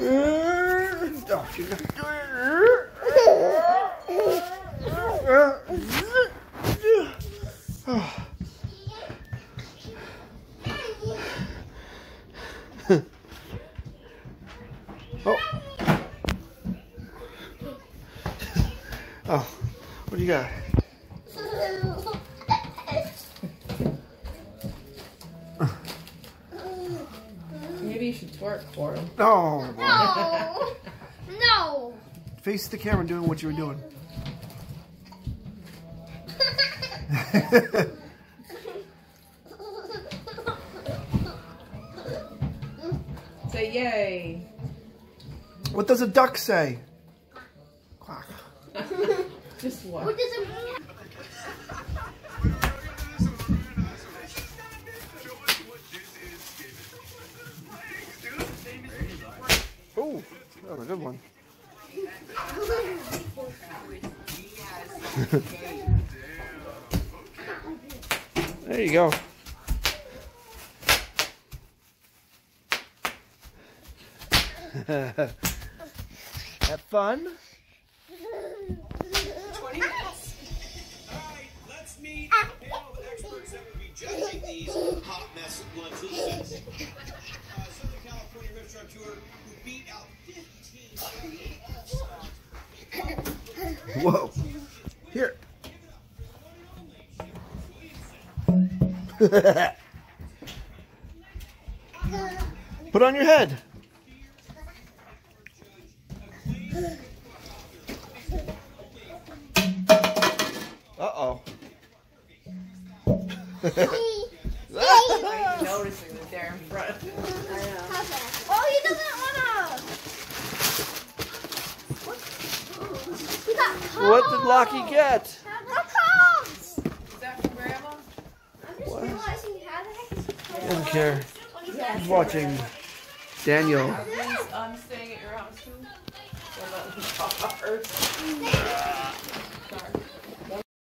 Oh. Oh, what do you got? Maybe you should twerk for him. Oh, No. No. face the camera doing what you were doing. Say yay. what does a duck say? Quack. Just What what? does it that was a good one. there you go. Have fun. Twenty minutes. Alright, let's meet panel of experts that will be judging these hot mess lunches. Whoa. Here. Put on your head. Uh oh. Noticing that they're in front. What did Lachy get? Look cones. Is that from Grandma? I'm just realizing how the heck is I don't care. He's watching Daniel. Are these um, staying at your house too?